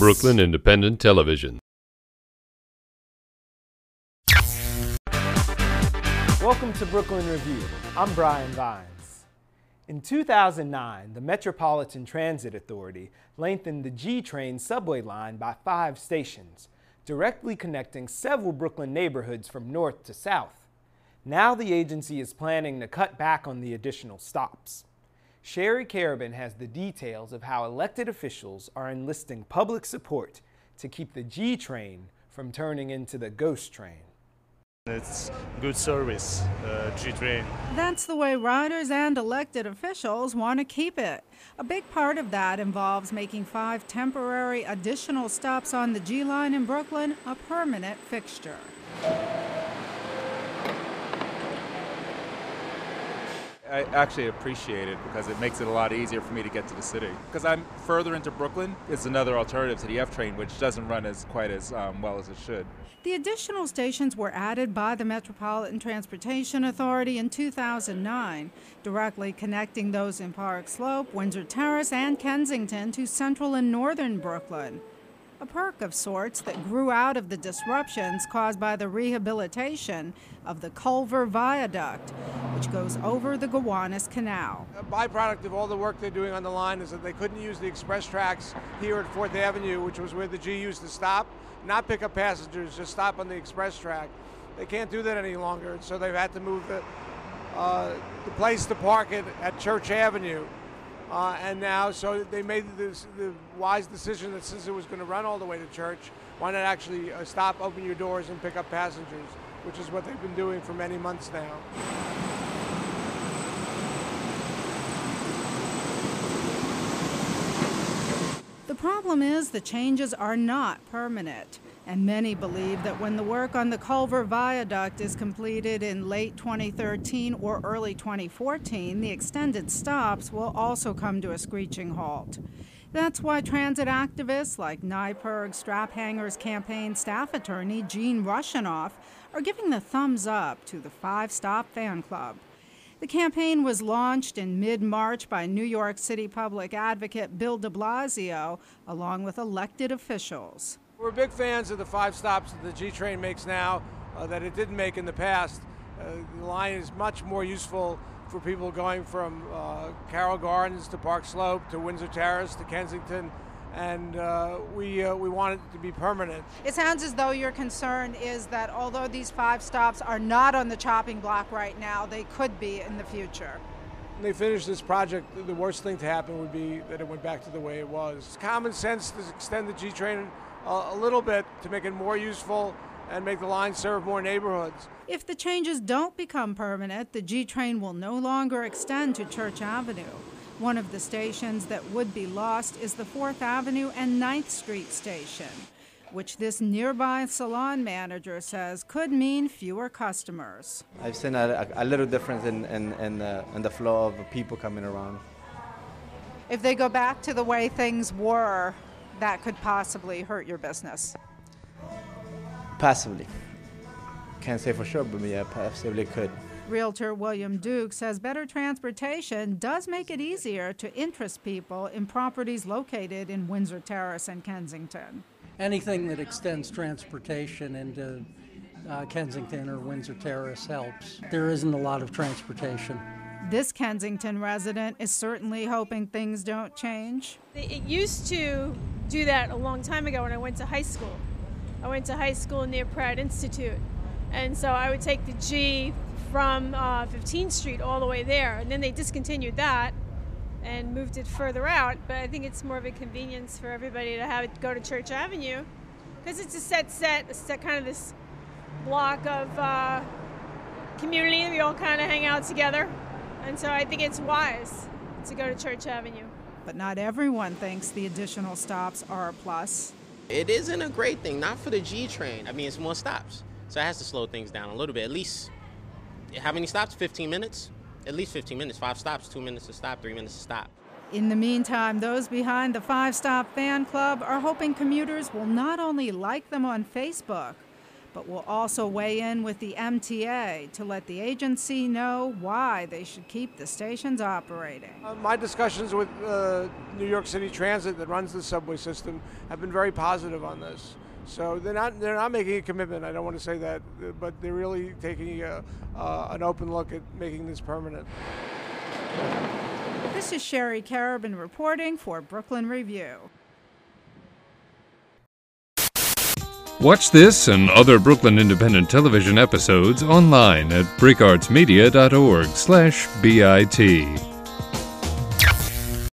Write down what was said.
Brooklyn Independent Television. Welcome to Brooklyn Review. I'm Brian Vines. In 2009, the Metropolitan Transit Authority lengthened the G train subway line by five stations, directly connecting several Brooklyn neighborhoods from north to south. Now the agency is planning to cut back on the additional stops. Sherry Karabin has the details of how elected officials are enlisting public support to keep the G train from turning into the ghost train. It's good service, uh, G train. That's the way riders and elected officials want to keep it. A big part of that involves making five temporary additional stops on the G line in Brooklyn a permanent fixture. I actually appreciate it because it makes it a lot easier for me to get to the city. Because I'm further into Brooklyn, it's another alternative to the F train, which doesn't run as quite as um, well as it should. The additional stations were added by the Metropolitan Transportation Authority in 2009, directly connecting those in Park Slope, Windsor Terrace, and Kensington to central and northern Brooklyn. A perk of sorts that grew out of the disruptions caused by the rehabilitation of the Culver Viaduct, which goes over the Gowanus Canal. A byproduct of all the work they're doing on the line is that they couldn't use the express tracks here at 4th Avenue, which was where the G used to stop, not pick up passengers, just stop on the express track. They can't do that any longer, so they've had to move the, uh, the place to park it at Church Avenue. Uh, and now, so they made this, the wise decision that since it was going to run all the way to church, why not actually uh, stop, open your doors, and pick up passengers, which is what they've been doing for many months now. The problem is the changes are not permanent, and many believe that when the work on the Culver Viaduct is completed in late 2013 or early 2014, the extended stops will also come to a screeching halt. That's why transit activists like NYPIRG Strap Hangers campaign staff attorney Gene Russianoff are giving the thumbs up to the Five Stop Fan Club. The campaign was launched in mid March by New York City public advocate Bill de Blasio, along with elected officials. We're big fans of the five stops that the G train makes now uh, that it didn't make in the past. Uh, the line is much more useful for people going from uh, Carroll Gardens to Park Slope to Windsor Terrace to Kensington. And uh, we, uh, we want it to be permanent. It sounds as though your concern is that although these five stops are not on the chopping block right now, they could be in the future. When they finish this project, the worst thing to happen would be that it went back to the way it was. It's common sense to extend the G train a little bit to make it more useful and make the line serve more neighborhoods. If the changes don't become permanent, the G train will no longer extend to Church Avenue. One of the stations that would be lost is the 4th Avenue and 9th Street station, which this nearby salon manager says could mean fewer customers. I've seen a, a little difference in, in, in, the, in the flow of people coming around. If they go back to the way things were, that could possibly hurt your business? Possibly. Can't say for sure, but yeah, possibly could. Realtor William Duke says better transportation does make it easier to interest people in properties located in Windsor Terrace and Kensington. Anything that extends transportation into uh, Kensington or Windsor Terrace helps. There isn't a lot of transportation. This Kensington resident is certainly hoping things don't change. It used to do that a long time ago when I went to high school. I went to high school near Pratt Institute. And so I would take the G from uh, 15th Street all the way there. And then they discontinued that and moved it further out. But I think it's more of a convenience for everybody to have it go to Church Avenue because it's a set set, a set kind of this block of uh, community. We all kind of hang out together. And so I think it's wise to go to Church Avenue. But not everyone thinks the additional stops are a plus. It isn't a great thing, not for the G train. I mean, it's more stops. So it has to slow things down a little bit. At least, how many stops? 15 minutes? At least 15 minutes. Five stops, two minutes to stop, three minutes to stop. In the meantime, those behind the Five Stop Fan Club are hoping commuters will not only like them on Facebook, but will also weigh in with the MTA to let the agency know why they should keep the stations operating. Uh, my discussions with uh, New York City Transit that runs the subway system have been very positive on this. So they're not they're not making a commitment. I don't want to say that, but they're really taking a, uh, an open look at making this permanent. This is Sherry Karabin reporting for Brooklyn Review. Watch this and other Brooklyn Independent Television episodes online at bricartsmedia.org/bit.